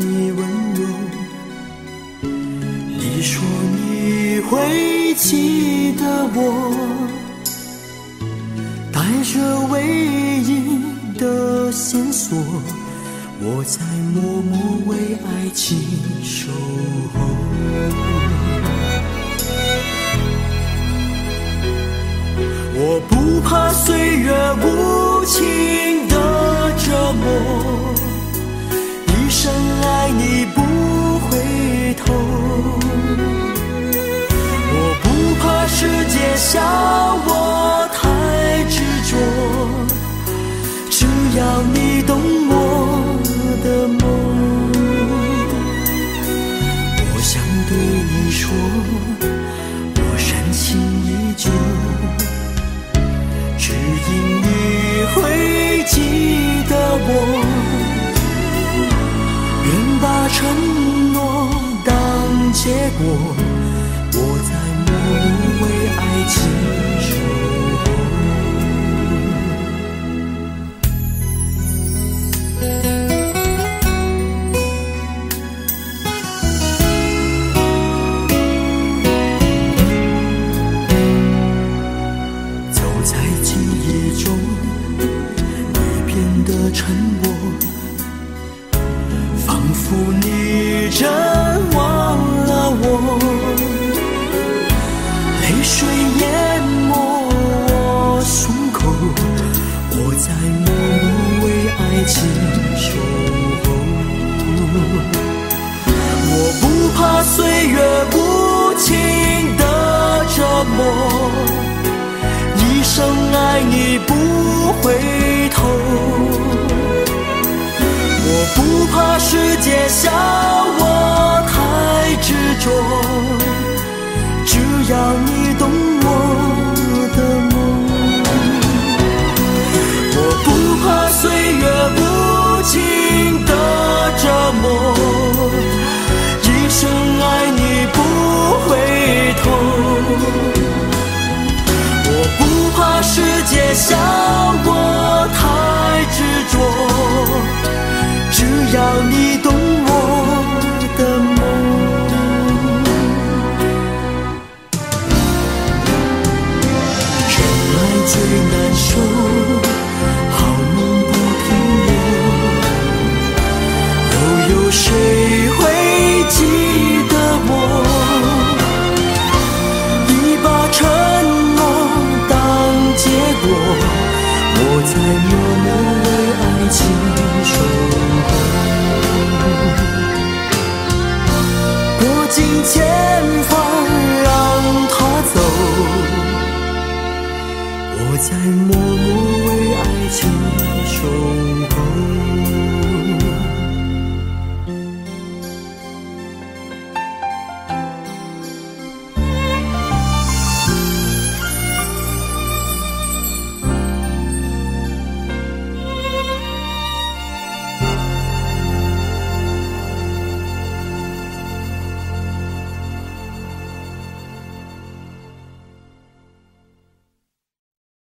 你温柔你说你会记得我带着唯一的线索我在默默为爱情守候。我不怕岁月我不怕世界笑我太执着，只要你懂我的梦。我想对你说，结果，我在默默为爱情守候。走在记忆中，你变得沉默，仿佛你月无情的折磨。一生爱你不回头，我不怕世界笑在默默为爱情守候。